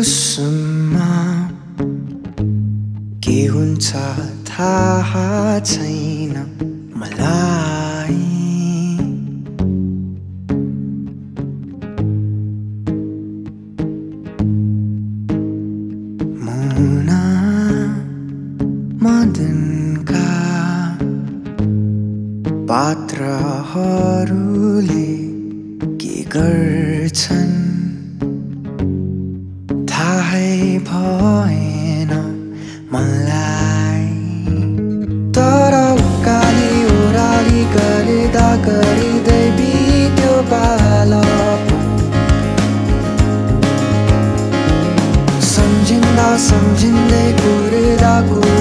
उसमा के हुन्छ? थाहा छैन। मलाई। मुना मदनका पात्रहरूले के गर्छन्? भएन मलाई तर उकाली ओह्राली गर्दा गर्दै बित्यो बालक सम्झिँदा सम्झिँदै कुर्दा कुर्दै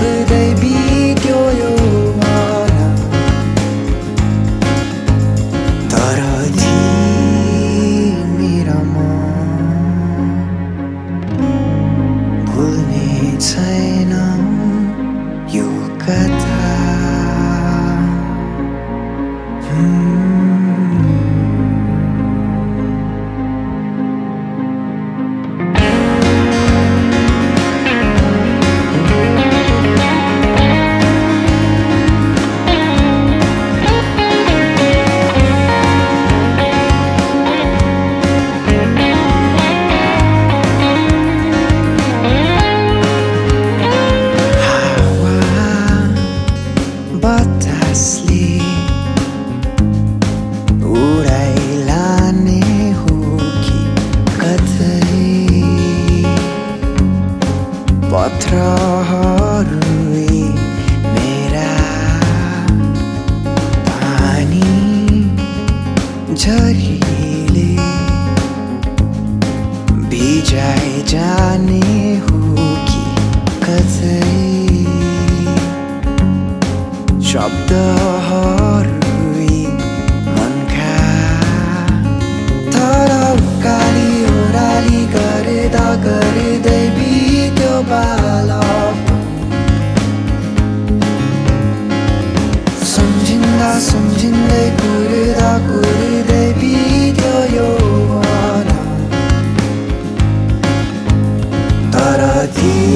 भिजाइ जाने हो कि कतै शब्दहरू मनका। तर उकाली गर्दा गर्दै सम्झिँदै तर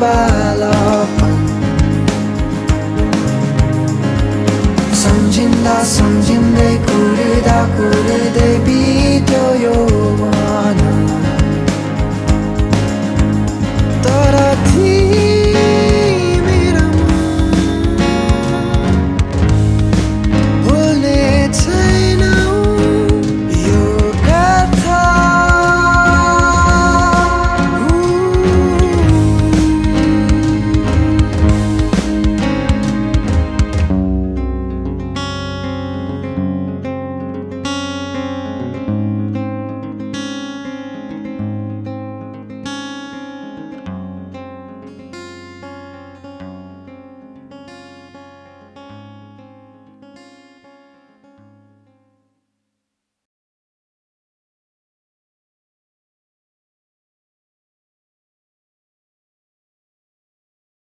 बित्यो बालपन सम्झिँदा